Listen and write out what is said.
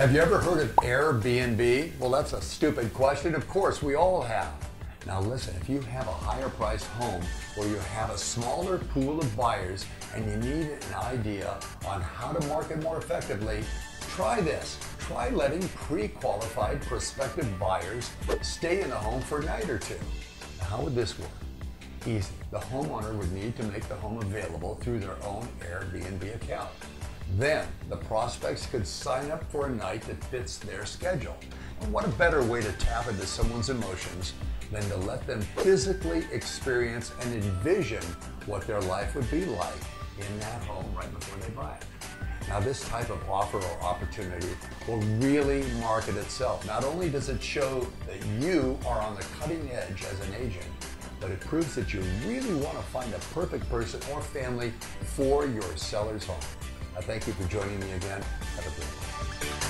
Have you ever heard of Airbnb? Well, that's a stupid question. Of course, we all have. Now listen, if you have a higher priced home or you have a smaller pool of buyers and you need an idea on how to market more effectively, try this. Try letting pre-qualified prospective buyers stay in the home for a night or two. How would this work? Easy. The homeowner would need to make the home available through their own Airbnb account. Then the prospects could sign up for a night that fits their schedule. And what a better way to tap into someone's emotions than to let them physically experience and envision what their life would be like in that home right before they buy it. Now, this type of offer or opportunity will really market itself. Not only does it show that you are on the cutting edge as an agent, but it proves that you really want to find the perfect person or family for your seller's home. I thank you for joining me again. Have a great day.